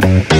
Thank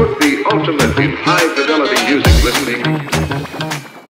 put the ultimate in high fidelity music listening